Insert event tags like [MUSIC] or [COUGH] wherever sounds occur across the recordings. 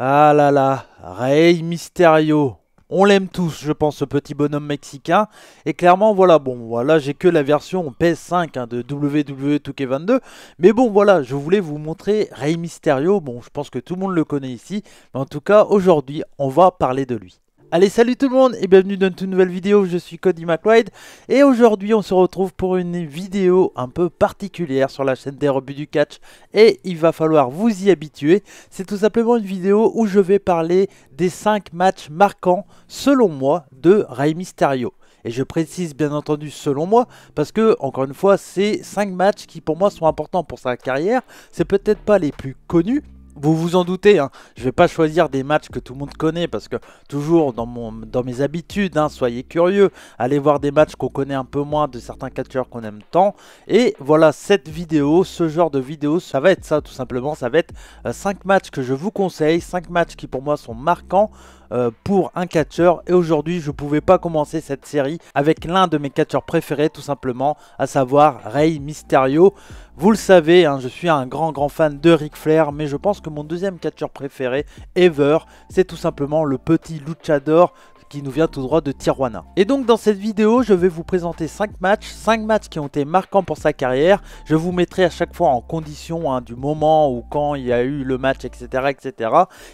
Ah là là, Rey Mysterio. On l'aime tous, je pense, ce petit bonhomme mexicain. Et clairement, voilà, bon, voilà, j'ai que la version PS5 hein, de WWE 2K22. Mais bon, voilà, je voulais vous montrer Rey Mysterio. Bon, je pense que tout le monde le connaît ici. Mais en tout cas, aujourd'hui, on va parler de lui. Allez salut tout le monde et bienvenue dans une toute nouvelle vidéo, je suis Cody McLeod et aujourd'hui on se retrouve pour une vidéo un peu particulière sur la chaîne des rebuts du catch et il va falloir vous y habituer. C'est tout simplement une vidéo où je vais parler des 5 matchs marquants selon moi de Rey Mysterio. Et je précise bien entendu selon moi, parce que, encore une fois, c'est 5 matchs qui pour moi sont importants pour sa carrière. C'est peut-être pas les plus connus, vous vous en doutez, hein, je ne vais pas choisir des matchs que tout le monde connaît parce que toujours dans, mon, dans mes habitudes, hein, soyez curieux, allez voir des matchs qu'on connaît un peu moins de certains catcheurs qu'on aime tant. Et voilà, cette vidéo, ce genre de vidéo, ça va être ça tout simplement, ça va être 5 euh, matchs que je vous conseille, 5 matchs qui pour moi sont marquants euh, pour un catcheur. Et aujourd'hui, je pouvais pas commencer cette série avec l'un de mes catcheurs préférés, tout simplement, à savoir Rey Mysterio. Vous le savez, hein, je suis un grand grand fan de Ric Flair, mais je pense que mon deuxième catcheur préféré ever, c'est tout simplement le petit luchador qui nous vient tout droit de Tijuana. Et donc dans cette vidéo, je vais vous présenter 5 matchs, 5 matchs qui ont été marquants pour sa carrière. Je vous mettrai à chaque fois en condition hein, du moment ou quand il y a eu le match, etc. etc.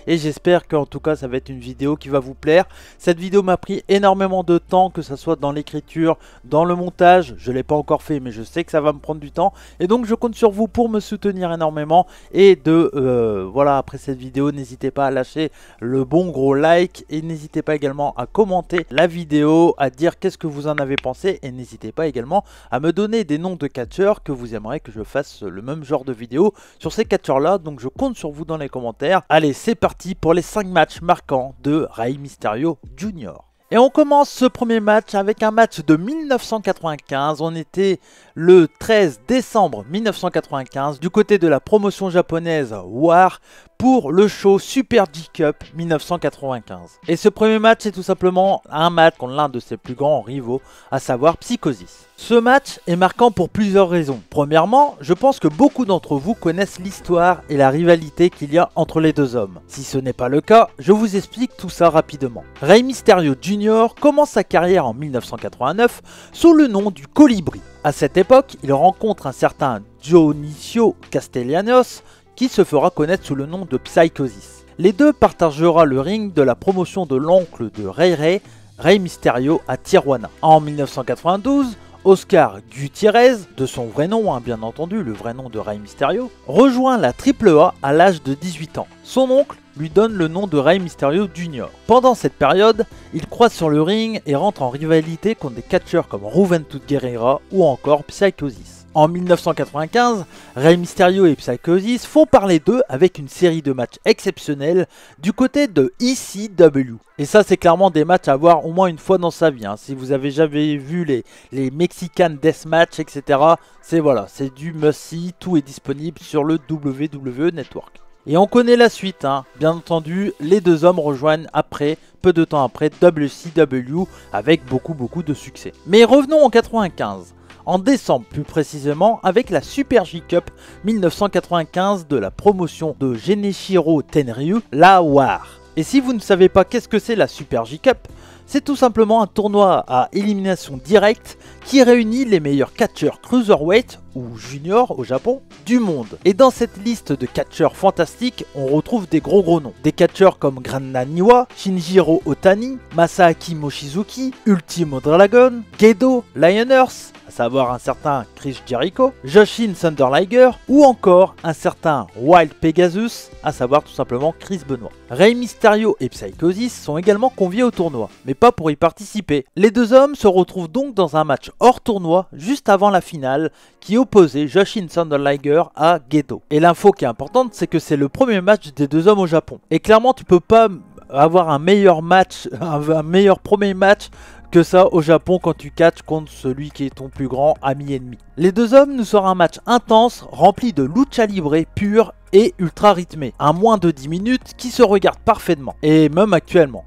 Et j'espère qu'en tout cas, ça va être une vidéo qui va vous plaire. Cette vidéo m'a pris énormément de temps, que ce soit dans l'écriture, dans le montage. Je ne l'ai pas encore fait, mais je sais que ça va me prendre du temps. Et donc je compte sur vous pour me soutenir énormément. Et de, euh, voilà, après cette vidéo, n'hésitez pas à lâcher le bon gros like. Et n'hésitez pas également à commenter la vidéo, à dire qu'est-ce que vous en avez pensé et n'hésitez pas également à me donner des noms de catcheurs que vous aimeriez que je fasse le même genre de vidéo sur ces catcheurs là. Donc je compte sur vous dans les commentaires. Allez, c'est parti pour les 5 matchs marquants de Rey Mysterio Jr. Et on commence ce premier match avec un match de 1995. On était le 13 décembre 1995 du côté de la promotion japonaise War pour le show Super G-Cup 1995. Et ce premier match est tout simplement un match contre l'un de ses plus grands rivaux, à savoir Psychosis. Ce match est marquant pour plusieurs raisons. Premièrement, je pense que beaucoup d'entre vous connaissent l'histoire et la rivalité qu'il y a entre les deux hommes. Si ce n'est pas le cas, je vous explique tout ça rapidement. Rey Mysterio Jr. commence sa carrière en 1989 sous le nom du Colibri. À cette époque, il rencontre un certain Dionisio Castellanos qui se fera connaître sous le nom de Psychosis. Les deux partagera le ring de la promotion de l'oncle de Ray Ray, Rey Mysterio à Tijuana. En 1992, Oscar Gutiérrez, de son vrai nom, hein, bien entendu, le vrai nom de Rey Mysterio, rejoint la AAA à l'âge de 18 ans. Son oncle lui donne le nom de Rey Mysterio Jr. Pendant cette période, il croise sur le ring et rentre en rivalité contre des catcheurs comme Juventud Guerrera ou encore Psychosis. En 1995, Rey Mysterio et Psychosis font parler d'eux avec une série de matchs exceptionnels du côté de ECW. Et ça, c'est clairement des matchs à voir au moins une fois dans sa vie. Hein. Si vous avez jamais vu les, Mexican Deathmatch, etc., c'est voilà, c'est du must-see. Tout est disponible sur le WWE Network. Et on connaît la suite, hein. bien entendu, les deux hommes rejoignent après, peu de temps après, WCW avec beaucoup beaucoup de succès. Mais revenons en 95 en décembre plus précisément avec la Super J-Cup 1995 de la promotion de Genichiro Tenryu, la WAR. Et si vous ne savez pas qu'est-ce que c'est la Super J-Cup, c'est tout simplement un tournoi à élimination directe qui réunit les meilleurs catcheurs cruiserweight ou junior au Japon du monde. Et dans cette liste de catcheurs fantastiques, on retrouve des gros gros noms. Des catcheurs comme Granna Niwa, Shinjiro Otani, Masaaki Mochizuki, Ultimo Dragon, Gedo, Lioners, savoir un certain Chris Jericho, Joshin Thunder Liger ou encore un certain Wild Pegasus, à savoir tout simplement Chris Benoit. Rey Mysterio et Psychosis sont également conviés au tournoi, mais pas pour y participer. Les deux hommes se retrouvent donc dans un match hors tournoi juste avant la finale qui opposait Joshin Thunder Liger à Gedo. Et l'info qui est importante, c'est que c'est le premier match des deux hommes au Japon. Et clairement, tu peux pas avoir un meilleur match, [LAUGHS] un meilleur premier match que ça au Japon quand tu catches contre celui qui est ton plus grand ami ennemi. Les deux hommes nous sortent un match intense, rempli de lucha libre pure et ultra rythmé. Un moins de 10 minutes qui se regarde parfaitement, et même actuellement.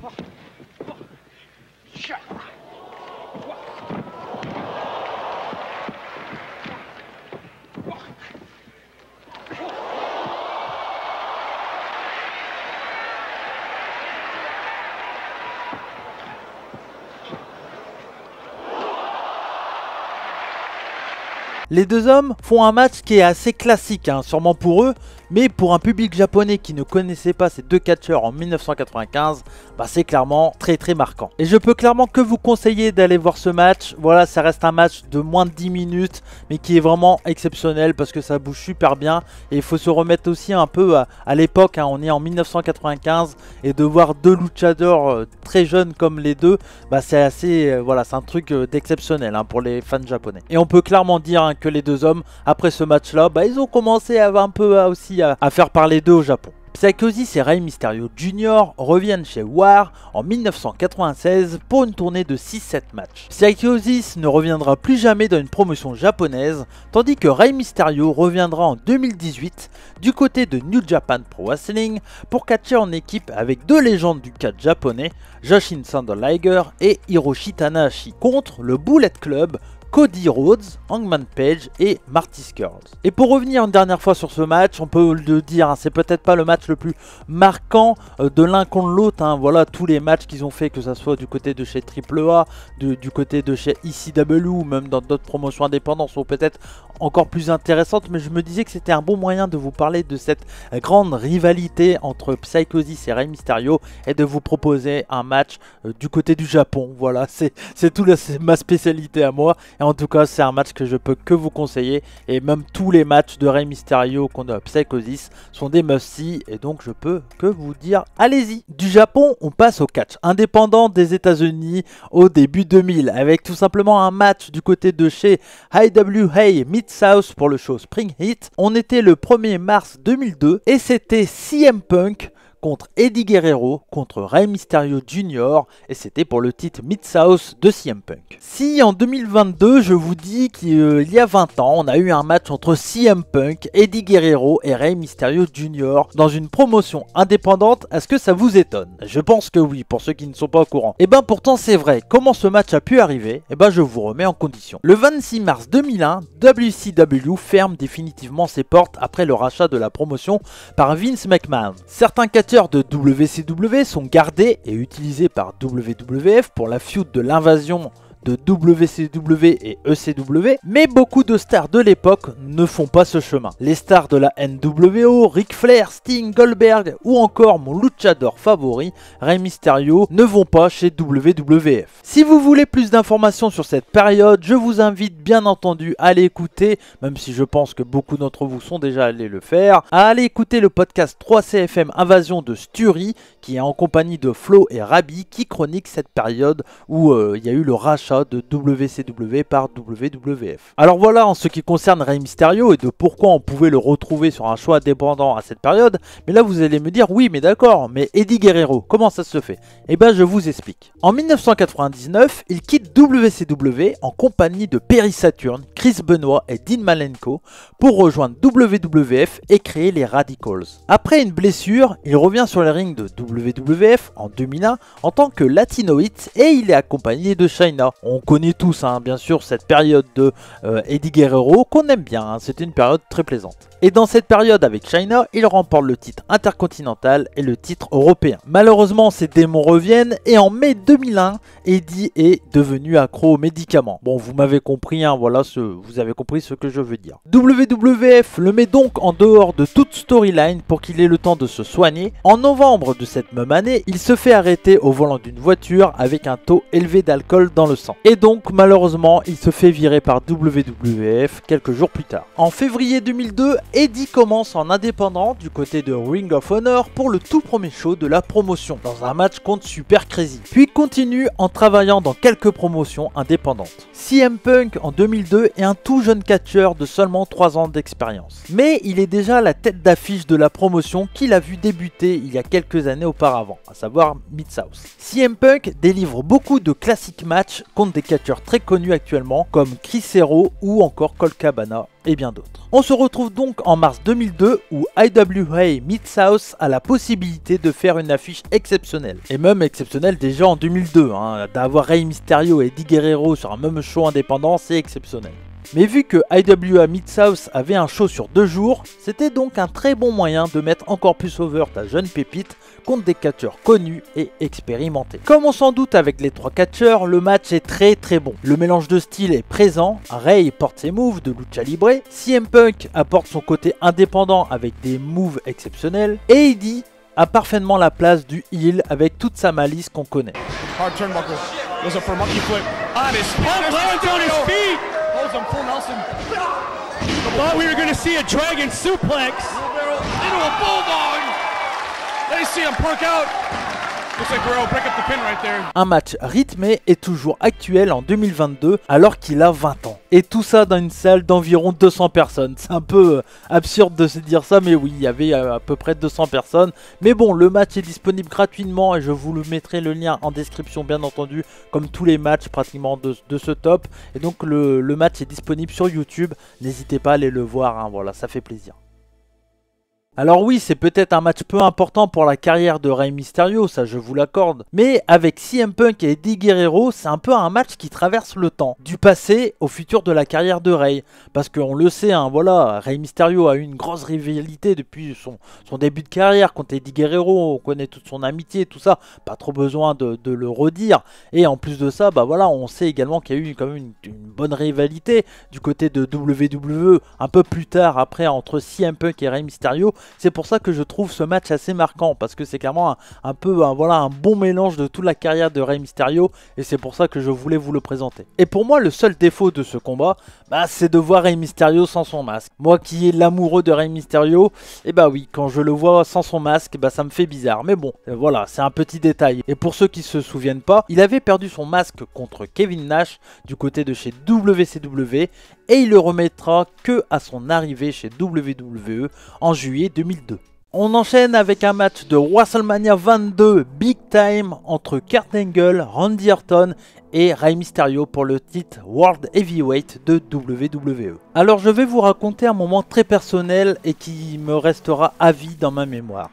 Les deux hommes font un match qui est assez classique, hein, sûrement pour eux, mais pour un public japonais qui ne connaissait pas ces deux catcheurs en 1995, bah c'est clairement très très marquant. Et je peux clairement que vous conseiller d'aller voir ce match. Voilà, ça reste un match de moins de 10 minutes, mais qui est vraiment exceptionnel parce que ça bouge super bien. Et il faut se remettre aussi un peu à, l'époque, hein. on est en 1995, et de voir deux luchadors euh, très jeunes comme les deux, bah c'est assez, euh, voilà, c'est un truc euh, d'exceptionnel hein, pour les fans japonais. Et on peut clairement dire que les deux hommes, après ce match-là, bah ils ont commencé à un peu aussi à, faire parler d'eux au Japon. Psychosis et Rey Mysterio Jr. reviennent chez War en 1996 pour une tournée de 6-7 matchs. Psychosis ne reviendra plus jamais dans une promotion japonaise, tandis que Rey Mysterio reviendra en 2018 du côté de New Japan Pro Wrestling pour catcher en équipe avec deux légendes du catch japonais, Joshin Thunder Liger et Hiroshi Tanahashi, contre le Bullet Club Cody Rhodes, Hangman Page et Marty Skrull. Et pour revenir une dernière fois sur ce match, on peut le dire, hein, c'est peut-être pas le match le plus marquant euh, de l'un contre l'autre. Hein. voilà tous les matchs qu'ils ont fait, que ce soit du côté de chez AAA, du côté de chez ECW ou même dans d'autres promotions indépendantes sont peut-être encore plus intéressantes. Mais je me disais que c'était un bon moyen de vous parler de cette grande rivalité entre Psychosis et Rey Mysterio et de vous proposer un match euh, du côté du Japon. Voilà, c'est tout ma spécialité à moi. Et en tout cas, c'est un match que je peux que vous conseiller. Et même tous les matchs de Rey Mysterio contre Psychosis sont des must-see. Et donc, je peux que vous dire, allez-y. Du Japon, on passe au catch indépendant des États-Unis au début 2000. Avec tout simplement un match du côté de chez IWA Mid-South pour le show Spring Heat. On était le 1er mars 2002 et c'était CM Punk contre Eddie Guerrero, contre Rey Mysterio Jr. et c'était pour le titre Mid-South de CM Punk. Si en 2022, je vous dis qu'il y a 20 ans, on a eu un match entre CM Punk, Eddie Guerrero et Rey Mysterio Jr. dans une promotion indépendante, est-ce que ça vous étonne? Je pense que oui, pour ceux qui ne sont pas au courant. Et eh ben pourtant c'est vrai, comment ce match a pu arriver? Et eh ben je vous remets en condition. Le 26 mars 2001, WCW ferme définitivement ses portes après le rachat de la promotion par Vince McMahon. Certains de WCW sont gardés et utilisés par WWF pour la feud de l'invasion de WCW et ECW, mais beaucoup de stars de l'époque ne font pas ce chemin. Les stars de la NWO, Ric Flair, Sting, Goldberg ou encore mon luchador favori, Rey Mysterio, ne vont pas chez WWF. Si vous voulez plus d'informations sur cette période, je vous invite bien entendu à aller écouter, même si je pense que beaucoup d'entre vous sont déjà allés le faire, à aller écouter le podcast 3CFM Invasion de Sturi, qui est en compagnie de Flo et Rabi, qui chronique cette période où euh, il y a eu le rachat de WCW par WWF. Alors voilà en ce qui concerne Rey Mysterio et de pourquoi on pouvait le retrouver sur un choix dépendant à cette période, mais là vous allez me dire oui mais d'accord, mais Eddie Guerrero, comment ça se fait? Eh ben je vous explique. En 1999, il quitte WCW en compagnie de Perry Saturn, Chris Benoit et Dean Malenko pour rejoindre WWF et créer les Radicals. Après une blessure, il revient sur les rings de WWF en 2001 en tant que Latino Hit et il est accompagné de China. On connaît tous, hein, bien sûr, cette période de euh, Eddie Guerrero qu'on aime bien. Hein. C'était une période très plaisante. Et dans cette période avec China, il remporte le titre intercontinental et le titre européen. Malheureusement, ces démons reviennent et en mai 2001, Eddie est devenu accro aux médicaments. Bon, vous m'avez compris, hein, voilà, vous avez compris ce que je veux dire. WWF le met donc en dehors de toute storyline pour qu'il ait le temps de se soigner. En novembre de cette même année, il se fait arrêter au volant d'une voiture avec un taux élevé d'alcool dans le sang. Et donc, malheureusement, il se fait virer par WWF quelques jours plus tard. En février 2002, Eddie commence en indépendant du côté de Ring of Honor pour le tout premier show de la promotion, dans un match contre Super Crazy. Puis continue en travaillant dans quelques promotions indépendantes. CM Punk en 2002 est un tout jeune catcheur de seulement 3 ans d'expérience. Mais il est déjà la tête d'affiche de la promotion qu'il a vu débuter il y a quelques années auparavant, à savoir Mid-South. CM Punk délivre beaucoup de classiques matchs contre des catcheurs très connus actuellement comme Chris ou encore Colt Cabana et bien d'autres. On se retrouve donc en mars 2002 où IWA Mid-South a la possibilité de faire une affiche exceptionnelle. Et même exceptionnelle déjà en 2002, hein. d'avoir Rey Mysterio et Eddie Guerrero sur un même show indépendant, c'est exceptionnel. Mais vu que IWA Mid-South avait un show sur deux jours, c'était donc un très bon moyen de mettre encore plus over ta jeune pépite contre des catcheurs connus et expérimentés. Comme on s'en doute avec les trois catcheurs, le match est très très bon. Le mélange de style est présent, Ray porte ses moves de lucha libre, CM Punk apporte son côté indépendant avec des moves exceptionnels, et Eddie a parfaitement la place du heel avec toute sa malice qu'on connaît. Thought we were going to see a dragon suplex into a bulldog. They see him perk out. Un match rythmé et toujours actuel en 2022 alors qu'il a 20 ans. Et tout ça dans une salle d'environ 200 personnes. C'est un peu euh, absurde de se dire ça, mais oui, il y avait euh, à peu près 200 personnes. Mais bon, le match est disponible gratuitement et je vous le mettrai le lien en description, bien entendu, comme tous les matchs pratiquement de, ce top. Et donc le, match est disponible sur YouTube. N'hésitez pas à aller le voir, hein. voilà, ça fait plaisir. Alors oui, c'est peut-être un match peu important pour la carrière de Rey Mysterio, ça je vous l'accorde. Mais avec CM Punk et Eddie Guerrero, c'est un peu un match qui traverse le temps. Du passé au futur de la carrière de Rey. Parce qu'on le sait, hein, voilà, Rey Mysterio a eu une grosse rivalité depuis son, début de carrière contre Eddie Guerrero. On connaît toute son amitié, tout ça. Pas trop besoin de, le redire. Et en plus de ça, bah voilà, on sait également qu'il y a eu quand même une, une, bonne rivalité du côté de WWE un peu plus tard après entre CM Punk et Rey Mysterio. C'est pour ça que je trouve ce match assez marquant parce que c'est clairement un, peu un, bon mélange de toute la carrière de Rey Mysterio et c'est pour ça que je voulais vous le présenter. Et pour moi, le seul défaut de ce combat, bah, c'est de voir Rey Mysterio sans son masque. Moi qui est l'amoureux de Rey Mysterio, et eh bah oui, quand je le vois sans son masque, bah ça me fait bizarre. Mais bon, euh, voilà, c'est un petit détail. Et pour ceux qui se souviennent pas, il avait perdu son masque contre Kevin Nash du côté de chez WCW et il le remettra que à son arrivée chez WWE en juillet 2002. On enchaîne avec un match de WrestleMania 22 Big Time entre Kurt Angle, Randy Orton et Rey Mysterio pour le titre World Heavyweight de WWE. Alors je vais vous raconter un moment très personnel et qui me restera à vie dans ma mémoire.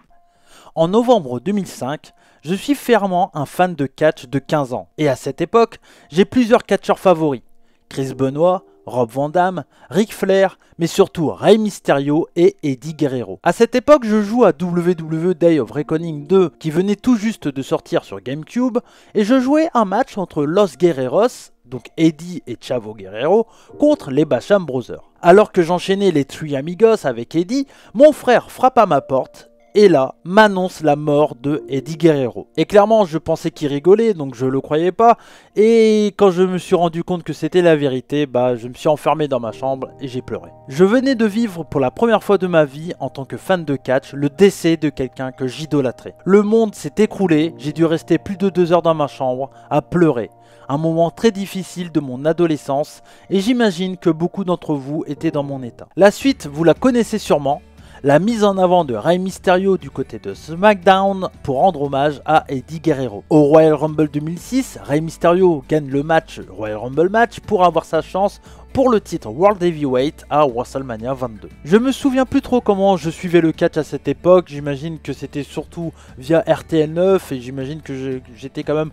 En novembre 2005, je suis fermement un fan de catch de 15 ans. Et à cette époque, j'ai plusieurs catcheurs favoris. Chris Benoit, Rob Van Damme, Ric Flair, mais surtout Rey Mysterio et Eddie Guerrero. A cette époque, je joue à WWE Day of Reckoning 2 qui venait tout juste de sortir sur GameCube et je jouais un match entre Los Guerreros, donc Eddie et Chavo Guerrero, contre les Basham Brothers. Alors que j'enchaînais les Three Amigos avec Eddie, mon frère frappe à ma porte et là m'annonce la mort de Eddie Guerrero. Et clairement, je pensais qu'il rigolait, donc je le croyais pas. Et quand je me suis rendu compte que c'était la vérité, bah je me suis enfermé dans ma chambre et j'ai pleuré. Je venais de vivre pour la première fois de ma vie en tant que fan de catch le décès de quelqu'un que j'idolâtrais. Le monde s'est écroulé, j'ai dû rester plus de deux heures dans ma chambre à pleurer un moment très difficile de mon adolescence et j'imagine que beaucoup d'entre vous étaient dans mon état. La suite, vous la connaissez sûrement, la mise en avant de Rey Mysterio du côté de SmackDown pour rendre hommage à Eddie Guerrero. Au Royal Rumble 2006, Rey Mysterio gagne le match Royal Rumble match pour avoir sa chance pour le titre World Heavyweight à WrestleMania 22. Je me souviens plus trop comment je suivais le catch à cette époque, j'imagine que c'était surtout via RTL 9 et j'imagine que j'étais quand même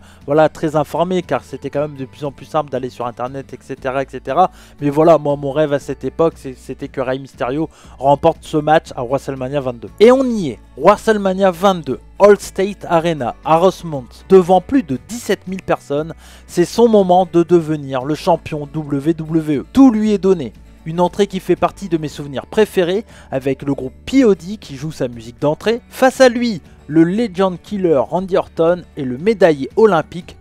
très informé car c'était quand même de plus en plus simple d'aller sur internet etc, etc. Mais voilà, moi mon rêve à cette époque c'était que Rey Mysterio remporte ce match à WrestleMania 22. Et on y est, WrestleMania 22. All State Arena à Rosemont devant plus de 17 000 personnes, c'est son moment de devenir le champion WWE. Tout lui est donné. Une entrée qui fait partie de mes souvenirs préférés avec le groupe POD qui joue sa musique d'entrée. Face à lui, le Legend Killer Randy Orton et le médaillé olympique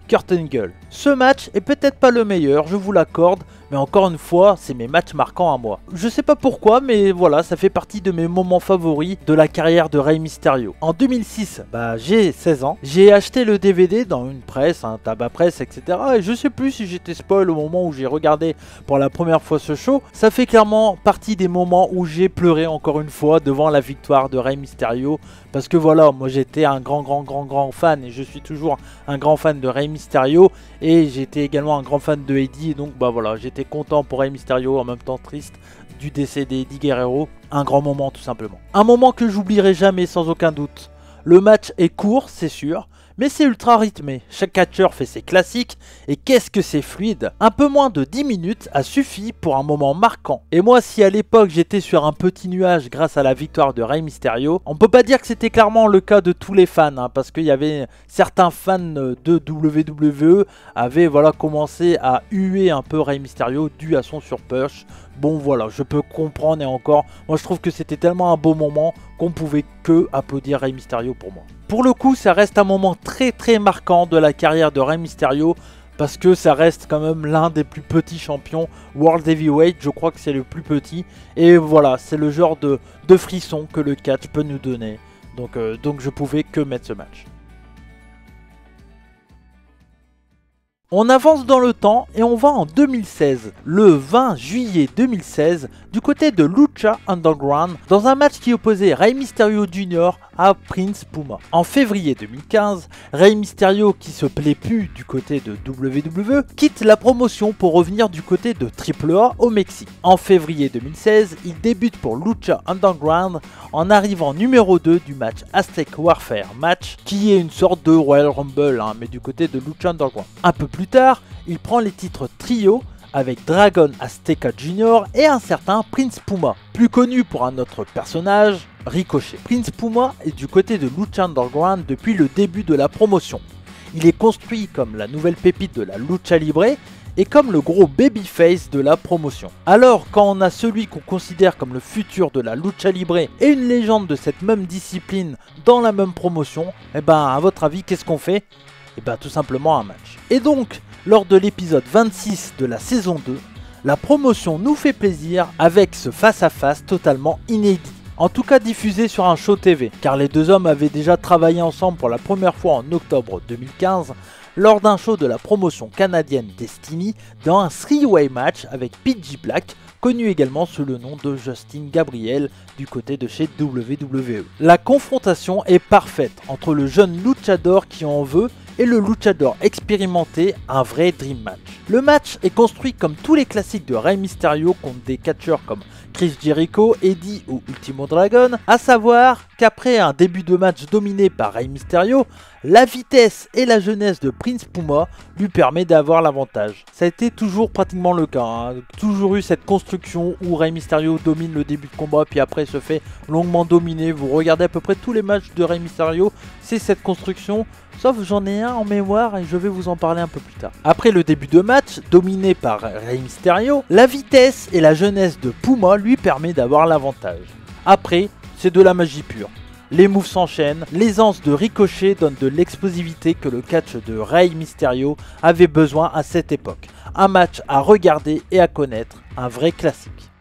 Ce match est peut-être pas le meilleur, je vous l'accorde, mais encore une fois, c'est mes matchs marquants à moi. Je sais pas pourquoi, mais voilà, ça fait partie de mes moments favoris de la carrière de Rey Mysterio. En 2006, bah j'ai 16 ans, j'ai acheté le DVD dans une presse, un tabac presse, etc. Et je sais plus si j'étais spoil au moment où j'ai regardé pour la première fois ce show. Ça fait clairement partie des moments où j'ai pleuré encore une fois devant la victoire de Rey Mysterio. Parce que voilà, moi j'étais un grand, grand, grand, grand fan et je suis toujours un grand fan de Rey Mysterio. Et j'étais également un grand fan de Eddie. donc bah voilà, j'étais content pour Rey Mysterio, en même temps triste du décès d'Eddie Guerrero. Un grand moment tout simplement. Un moment que j'oublierai jamais sans aucun doute. Le match est court, c'est sûr, mais c'est ultra rythmé. Chaque catcheur fait ses classiques, et qu'est-ce que c'est fluide Un peu moins de 10 minutes a suffi pour un moment marquant. Et moi, si à l'époque j'étais sur un petit nuage grâce à la victoire de Rey Mysterio, on peut pas dire que c'était clairement le cas de tous les fans, hein, parce qu'il y avait certains fans de WWE avaient voilà commencé à huer un peu Rey Mysterio dû à son surpush. Bon voilà, je peux comprendre et encore, moi je trouve que c'était tellement un beau moment qu'on pouvait que applaudir Rey Mysterio pour moi. Pour le coup, ça reste un moment très très marquant de la carrière de Rey Mysterio parce que ça reste quand même l'un des plus petits champions World Heavyweight, je crois que c'est le plus petit et voilà, c'est le genre de, de frisson que le catch peut nous donner. Donc, euh, donc je pouvais que mettre ce match. On avance dans le temps et on va en 2016, le 20 juillet 2016, du côté de Lucha Underground, dans un match qui opposait Rey Mysterio Jr. Prince Puma. En février 2015, Rey Mysterio, qui se plaît plus du côté de WWE, quitte la promotion pour revenir du côté de AAA au Mexique. En février 2016, il débute pour Lucha Underground en arrivant numéro 2 du match Aztec Warfare match, qui est une sorte de Royal Rumble, hein, mais du côté de Lucha Underground. Un peu plus tard, il prend les titres trio avec Dragon Azteca Jr. et un certain Prince Puma, plus connu pour un autre personnage, Ricochet. Prince Puma est du côté de Lucha Underground depuis le début de la promotion. Il est construit comme la nouvelle pépite de la Lucha Libre et comme le gros babyface de la promotion. Alors quand on a celui qu'on considère comme le futur de la lucha libre et une légende de cette même discipline dans la même promotion, eh ben à votre avis qu'est-ce qu'on fait? Eh ben tout simplement un match. Et donc lors de l'épisode 26 de la saison 2, la promotion nous fait plaisir avec ce face-à-face totalement inédit. En tout cas diffusé sur un show TV, car les deux hommes avaient déjà travaillé ensemble pour la première fois en octobre 2015 lors d'un show de la promotion canadienne Destiny dans un three-way match avec PG Black, connu également sous le nom de Justin Gabriel du côté de chez WWE. La confrontation est parfaite entre le jeune luchador qui en veut et le luchador expérimenté, un vrai dream match. Le match est construit comme tous les classiques de Rey Mysterio contre des catcheurs comme Chris Jericho, Eddie ou Ultimo Dragon, à savoir qu'après un début de match dominé par Rey Mysterio, la vitesse et la jeunesse de Prince Puma lui permet d'avoir l'avantage. Ça a été toujours pratiquement le cas, hein. toujours eu cette construction où Rey Mysterio domine le début de combat puis après se fait longuement dominer. Vous regardez à peu près tous les matchs de Rey Mysterio, c'est cette construction. Sauf j'en ai un en mémoire et je vais vous en parler un peu plus tard. Après le début de match, dominé par Rey Mysterio, la vitesse et la jeunesse de Puma lui permet d'avoir l'avantage. Après, c'est de la magie pure. Les moves s'enchaînent, l'aisance de Ricochet donne de l'explosivité que le catch de Rey Mysterio avait besoin à cette époque. Un match à regarder et à connaître, un vrai classique.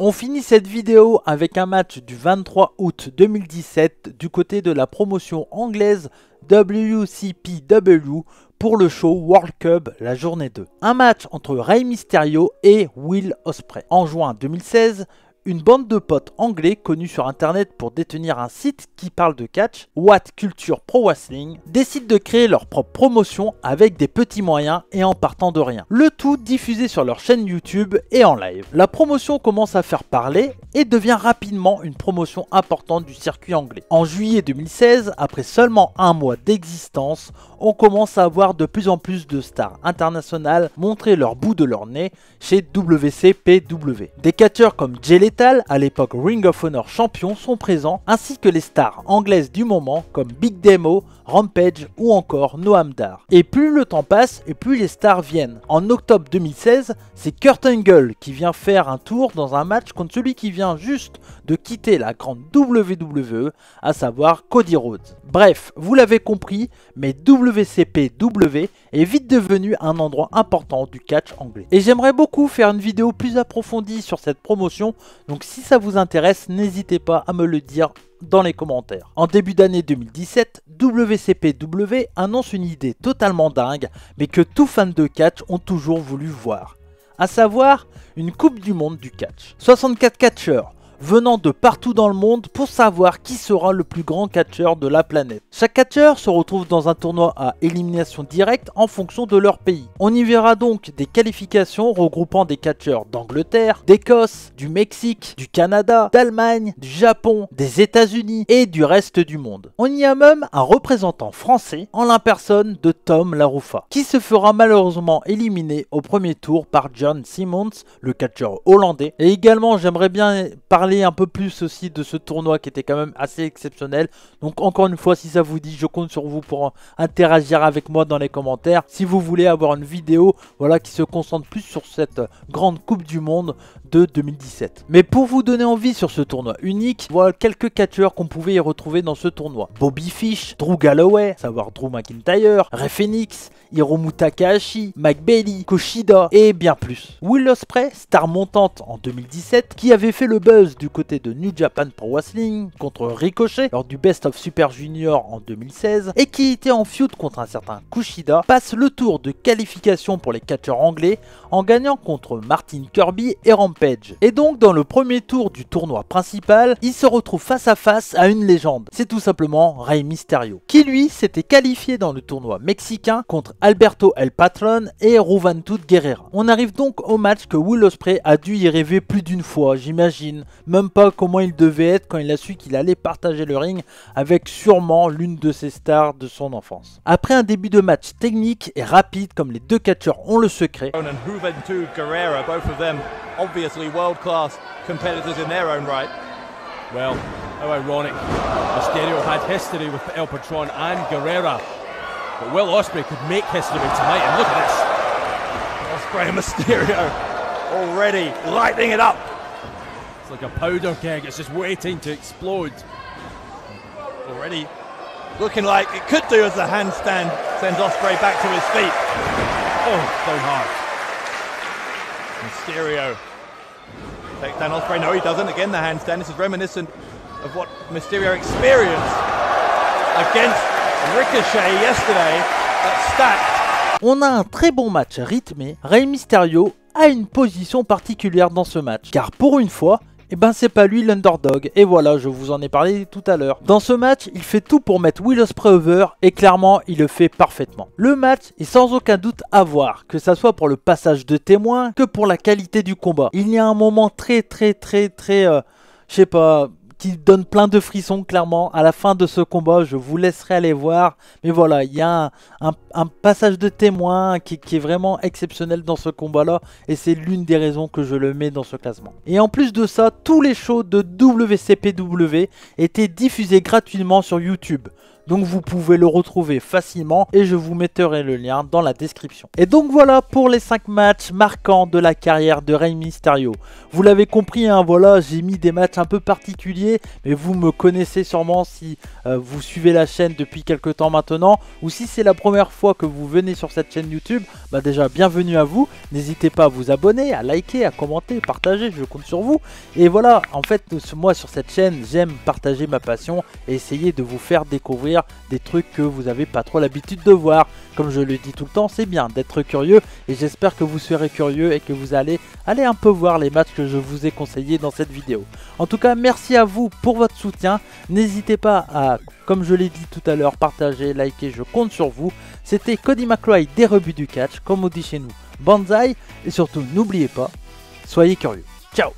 On finit cette vidéo avec un match du 23 août 2017 du côté de la promotion anglaise WCPW pour le show World Cup la journée 2. Un match entre Rey Mysterio et Will Ospreay. En juin 2016, une bande de potes anglais connus sur internet pour détenir un site qui parle de catch, What Culture Pro Wrestling, décide de créer leur propre promotion avec des petits moyens et en partant de rien. Le tout diffusé sur leur chaîne YouTube et en live. La promotion commence à faire parler et devient rapidement une promotion importante du circuit anglais. En juillet 2016, après seulement un mois d'existence, on commence à voir de plus en plus de stars internationales montrer leur bout de leur nez chez WCPW. Des catcheurs comme Jay À l'époque Ring of Honor champion, sont présents, ainsi que les stars anglaises du moment comme Big Demo, Rampage ou encore Noam Dar. Et plus le temps passe et plus les stars viennent. En octobre 2016, c'est Kurt Angle qui vient faire un tour dans un match contre celui qui vient juste de quitter la grande WWE, à savoir Cody Rhodes. Bref, vous l'avez compris, mais WCPW est vite devenu un endroit important du catch anglais. Et j'aimerais beaucoup faire une vidéo plus approfondie sur cette promotion, donc si ça vous intéresse, n'hésitez pas à me le dire dans les commentaires. En début d'année 2017, WCPW annonce une idée totalement dingue, mais que tous fans de catch ont toujours voulu voir. À savoir, une Coupe du Monde du catch. 64 catcheurs, venant de partout dans le monde pour savoir qui sera le plus grand catcheur de la planète. Chaque catcheur se retrouve dans un tournoi à élimination directe en fonction de leur pays. On y verra donc des qualifications regroupant des catcheurs d'Angleterre, d'Écosse, du Mexique, du Canada, d'Allemagne, du Japon, des États-Unis et du reste du monde. On y a même un représentant français en la personne de Tom Laroufa, qui se fera malheureusement éliminer au premier tour par John Simmons, le catcheur hollandais. Et également, j'aimerais bien parler un peu plus aussi de ce tournoi qui était quand même assez exceptionnel. Donc encore une fois, si ça vous dit, je compte sur vous pour interagir avec moi dans les commentaires. Si vous voulez avoir une vidéo voilà, qui se concentre plus sur cette grande Coupe du Monde de 2017. Mais pour vous donner envie sur ce tournoi unique, voilà quelques catcheurs qu'on pouvait y retrouver dans ce tournoi. Bobby Fish, Drew Galloway, savoir Drew McIntyre, Ray Phoenix, Hiromu Takahashi, Mike Bailey, Koshida et bien plus. Will Ospreay, star montante en 2017, qui avait fait le buzz du côté de New Japan Pro Wrestling contre Ricochet lors du Best of Super Junior en 2016 et qui était en feud contre un certain Kushida, passe le tour de qualification pour les catcheurs anglais en gagnant contre Martin Kirby et Rampage. Et donc dans le premier tour du tournoi principal, il se retrouve face à face à une légende. C'est tout simplement Rey Mysterio, qui lui s'était qualifié dans le tournoi mexicain contre Alberto El Patron et Juventud Guerrera. On arrive donc au match que Will Ospreay a dû y rêver plus d'une fois, j'imagine. Même pas comment il devait être quand il a su qu'il allait partager le ring avec sûrement l'une de ses stars de son enfance. Après un début de match technique et rapide comme les deux catcheurs ont le secret, Guerrera, both of them obviously world-class competitors in their own right. Well, how ironic. Mysterio had history with El Patron and Guerrera. But Will Ospreay could make history tonight, and look at this. Ospreay and Mysterio already lighting it up. It's like a powder keg, it's just waiting to explode. Already looking like it could do as the handstand sends Ospreay back to his feet. Oh, so hard. Mysterio takes down Ospreay. No, he doesn't. Again, the handstand. This is reminiscent of what Mysterio experienced against Ricochet yesterday at Stacked. On a un très bon match rythmé. Rey Mysterio a une position particulière dans ce match, car pour une fois, et eh ben c'est pas lui l'underdog. Et voilà, je vous en ai parlé tout à l'heure. Dans ce match, il fait tout pour mettre Will Ospreay over et clairement, il le fait parfaitement. Le match est sans aucun doute à voir, que ça soit pour le passage de témoin que pour la qualité du combat. Il y a un moment très très très très, euh, je sais pas, qui donne plein de frissons clairement. À la fin de ce combat, je vous laisserai aller voir. Mais voilà, il y a un, passage de témoin qui, qui, est vraiment exceptionnel dans ce combat-là. Et c'est l'une des raisons que je le mets dans ce classement. Et en plus de ça, tous les shows de WCPW étaient diffusés gratuitement sur YouTube. Donc vous pouvez le retrouver facilement et je vous mettrai le lien dans la description. Et donc voilà pour les 5 matchs marquants de la carrière de Rey Mysterio. Vous l'avez compris, hein, voilà, j'ai mis des matchs un peu particuliers, mais vous me connaissez sûrement si euh, vous suivez la chaîne depuis quelques temps maintenant, ou si c'est la première fois que vous venez sur cette chaîne YouTube, bah déjà bienvenue à vous. N'hésitez pas à vous abonner, à liker, à commenter, partager, je compte sur vous. Et voilà, en fait, moi sur cette chaîne, j'aime partager ma passion et essayer de vous faire des trucs que vous n'avez pas trop l'habitude de voir. Comme je le dis tout le temps, c'est bien d'être curieux et j'espère que vous serez curieux et que vous allez aller un peu voir les matchs que je vous ai conseillés dans cette vidéo. En tout cas, merci à vous pour votre soutien. N'hésitez pas à, comme je l'ai dit tout à l'heure, partager, liker, je compte sur vous. C'était Cody McCloy des rebuts du catch, comme on dit chez nous, Banzai. Et surtout, n'oubliez pas, soyez curieux. Ciao